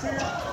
Two.